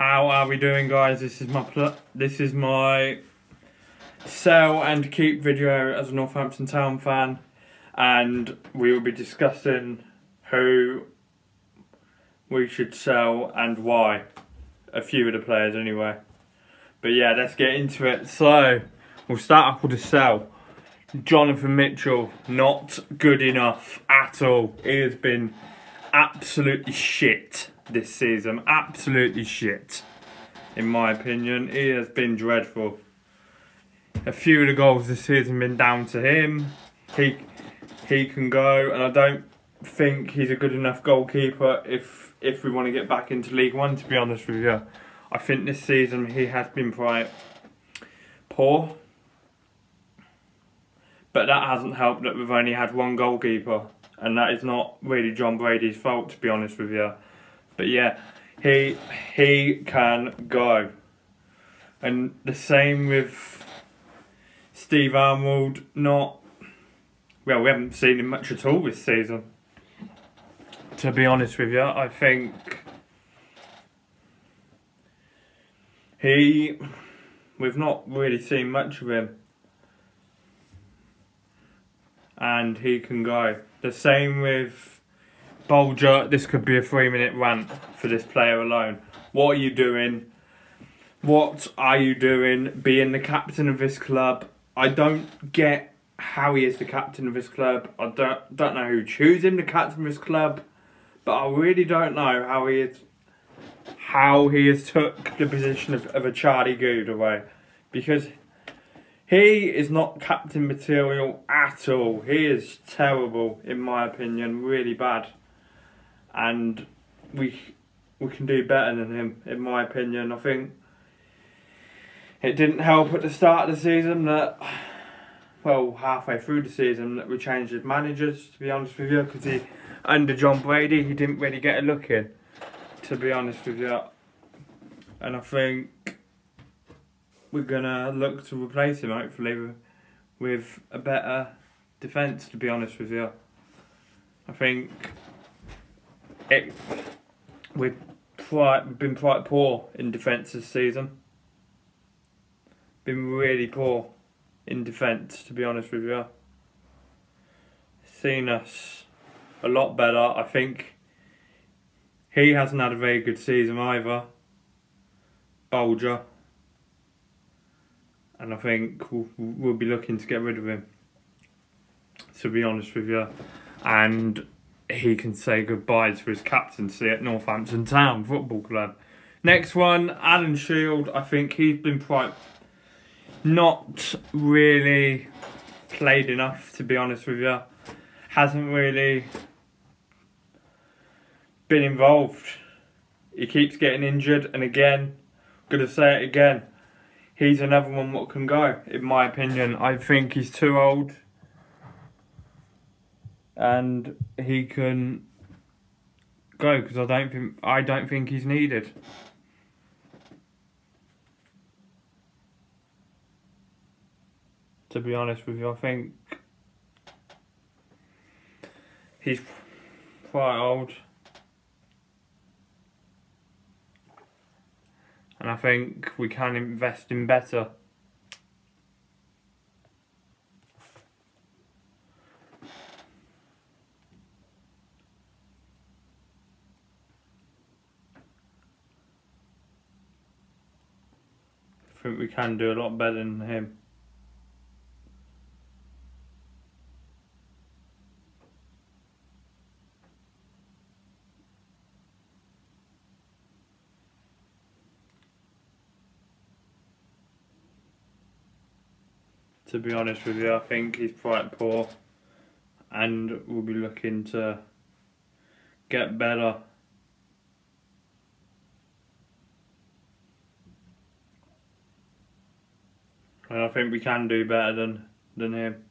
How are we doing, guys? This is my pl- this is my sell and keep video as a Northampton Town fan, and we will be discussing who we should sell and why. A few of the players, anyway. But yeah, let's get into it. So we'll start off with a sell. Jonathan Mitchell, not good enough at all. He has been absolutely shit this season. Absolutely shit, in my opinion. He has been dreadful. A few of the goals this season have been down to him. He he can go, and I don't think he's a good enough goalkeeper if if we want to get back into League One. To be honest with you, I think this season he has been quite poor. But that hasn't helped that we've only had one goalkeeper, and that is not really Jon Brady's fault, to be honest with you. But yeah, he he can go, and the same with Steve Arnold. Not well, we haven't seen him much at all this season. To be honest with you, I think he we've not really seen much of him and he can go. The same with Bolger. This could be a three minute rant for this player alone. What are you doing? What are you doing being the captain of this club? I don't get how he is the captain of this club. I don't don't know who chose him the captain of this club, but I really don't know how he is how he has took the position of, of a Charlie Goode away. Because he is not captain material at all. He is terrible, in my opinion, really bad. And we we can do better than him, in my opinion. I think it didn't help at the start of the season that, well, halfway through the season that we changed his managers. To be honest with you, because under Jon Brady he didn't really get a look in. To be honest with you, and I think we're gonna look to replace him hopefully with, a better defence. To be honest with you, I think it we've quite been quite poor in defence this season. Been really poor in defence. To be honest with you, seen us a lot better. I think he hasn't had a very good season either. Bolger and I think we'll, be looking to get rid of him. To be honest with you, and he can say goodbye to his captaincy at Northampton Town Football Club. Next one, Alan Shield. I think he's been quite not really played enough. To be honest with you, hasn't really been involved. He keeps getting injured, and again, I'm gonna say it again he's another one what can go, in my opinion. I think he's too old. And he can go because I don't think I don't think he's needed. To be honest with you, I think he's quite old. And I think we can invest in better. I think we can do a lot better than him. To be honest with you. I think he's quite poor and we'll be looking to get better. And I think we can do better than, than him.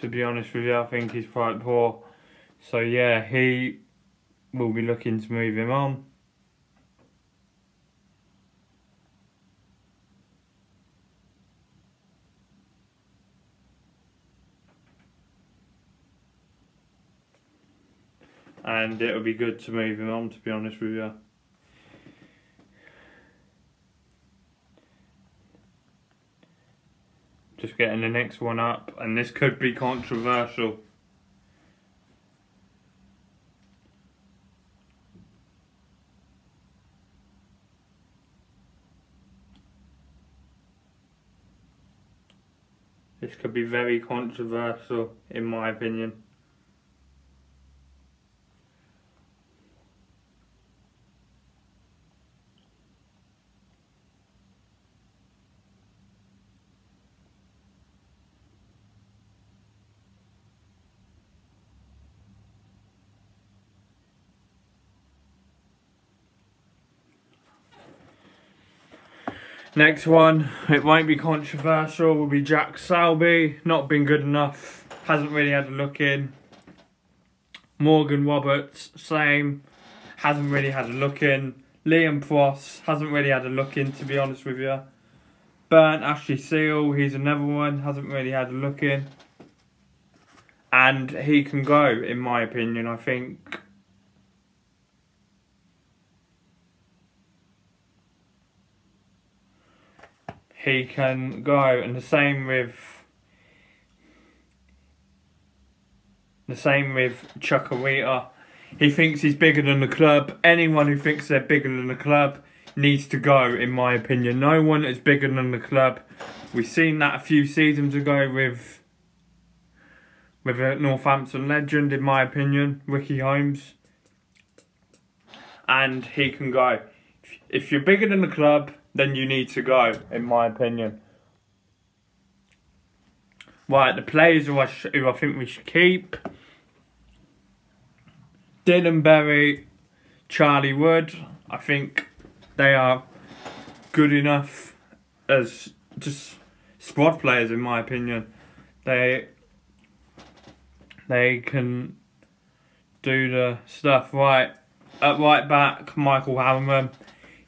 To be honest with you, I think he's quite poor. So yeah, he we'll be looking to move him on. And it'll be good to move him on, to be honest with you. Just getting the next one up, and this could be controversial. This could be very controversial, in my opinion. Next one, it won't be controversial, will be Jack Sowerby. Not been good enough, hasn't really had a look in. Morgan Roberts, same, hasn't really had a look in. Liam Cross hasn't really had a look in, to be honest with you. Bernd Ashley Seal, he's another one, hasn't really had a look in. And he can go, in my opinion. I think he can go, and the same with the same with Chukwuemeka. He thinks he's bigger than the club. Anyone who thinks they're bigger than the club needs to go, in my opinion. No one is bigger than the club. We've seen that a few seasons ago with with a Northampton legend, in my opinion, Ricky Holmes. And he can go. If you're bigger than the club, then you need to go, in my opinion. Right, the players who I, who I think we should keep. Dylan Berry, Charlie Wood. I think they are good enough as just squad players, in my opinion. They they can do the stuff right. At right back, Michael Harriman.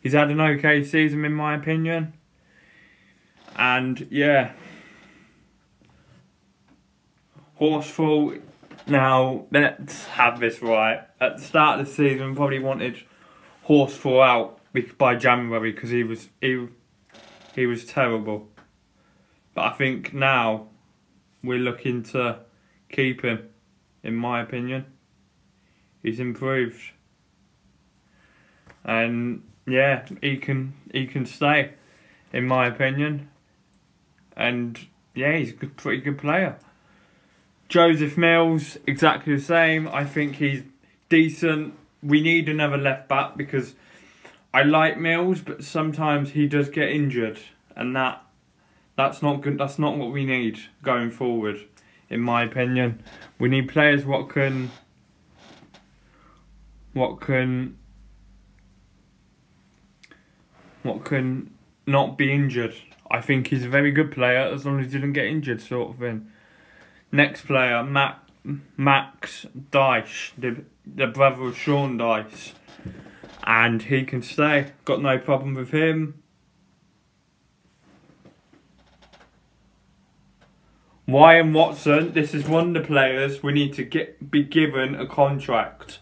He's had an okay season, in my opinion. And yeah, Horsfall. Now let's have this right. At the start of the season, probably wanted Horsfall out by January because he was he he was terrible. But I think now we're looking to keep him. In my opinion, he's improved, and yeah, he can he can stay, in my opinion. And yeah, he's a good, pretty good player. Joseph Mills, exactly the same. I think he's decent. We need another left back because I like Mills, but sometimes he does get injured, and that that's not good. That's not what we need going forward, in my opinion. We need players what can what can what can not be injured. I think he's a very good player as long as he didn't get injured, sort of thing. Next player, Matt, Max Dyche, the, the brother of Sean Dyche. And he can stay. Got no problem with him. Ryan Watson, this is one of the players we need to get be given a contract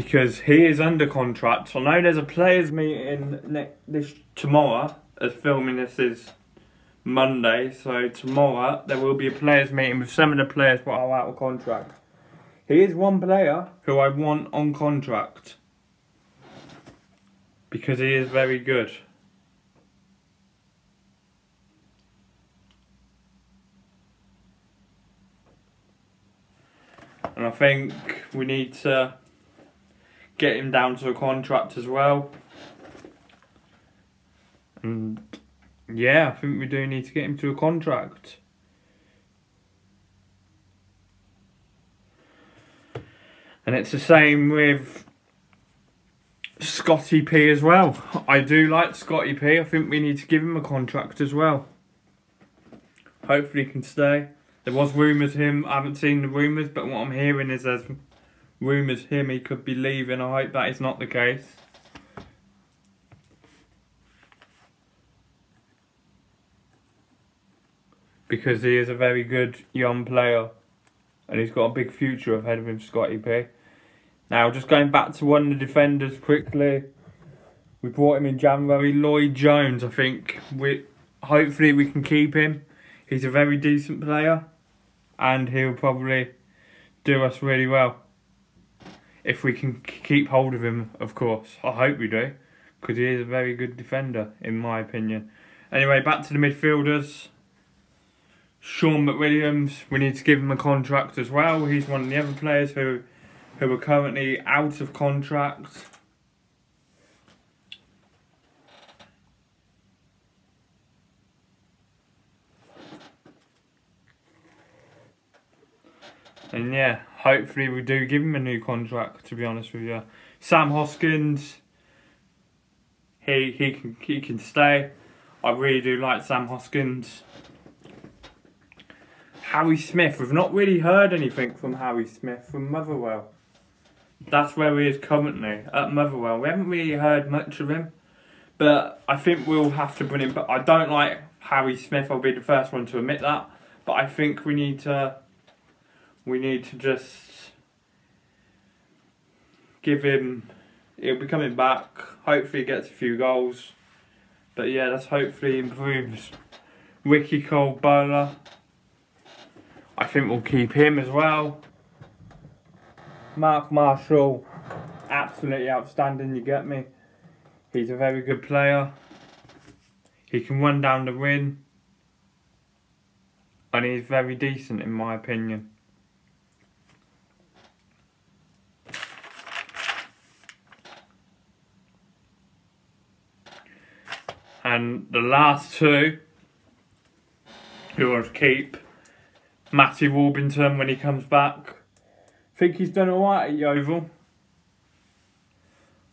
because he is under contract. I know there's a players' meeting next this tomorrow. As filming this is Monday, so tomorrow there will be a players' meeting with some of the players who are out of contract. He is one player who I want on contract because he is very good. And I think we need to get him down to a contract as well. And yeah, I think we do need to get him to a contract. And it's the same with Scotty P as well. I do like Scotty P. I think we need to give him a contract as well. Hopefully he can stay. There was rumours him, I haven't seen the rumours, but what I'm hearing is there's rumours him he could be leaving. I hope that is not the case. Because he is a very good young player and he's got a big future ahead of him, Scotty P. Now, just going back to one of the defenders quickly. We brought him in January. Lloyd Jones, I think. We hopefully we can keep him. He's a very decent player, and he'll probably do us really well if we can keep hold of him. Of course, I hope we do, because he is a very good defender, in my opinion. Anyway, back to the midfielders. Shaun McWilliams, we need to give him a contract as well. He's one of the other players who who are currently out of contract. And yeah, hopefully we do give him a new contract. To be honest with you, Sam Hoskins, he he can he can stay. I really do like Sam Hoskins. Harry Smith, we've not really heard anything from Harry Smith from Motherwell. That's where he is currently at Motherwell. We haven't really heard much of him, but I think we'll have to bring him. But I don't like Harry Smith. I'll be the first one to admit that. But I think we need to. We need to just give him. He'll be coming back. Hopefully, he gets a few goals. But yeah, that's hopefully improves Ricky Korboa. I think we'll keep him as well. Mark Marshall, absolutely outstanding, you get me? He's a very good player. He can run down the wing. And he's very decent in my opinion. And the last two will keep Matty Warburton when he comes back. Think he's done alright at Yeovil.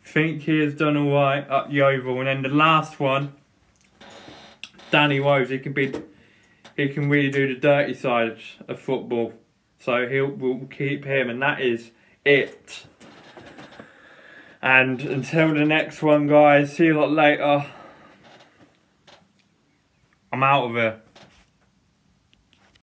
Think he has done alright at Yeovil. And then the last one, Danny Rose, he can be he can really do the dirty side of football. So he'll we'll keep him and that is it. And until the next one guys, see you a lot later. I'm out of here.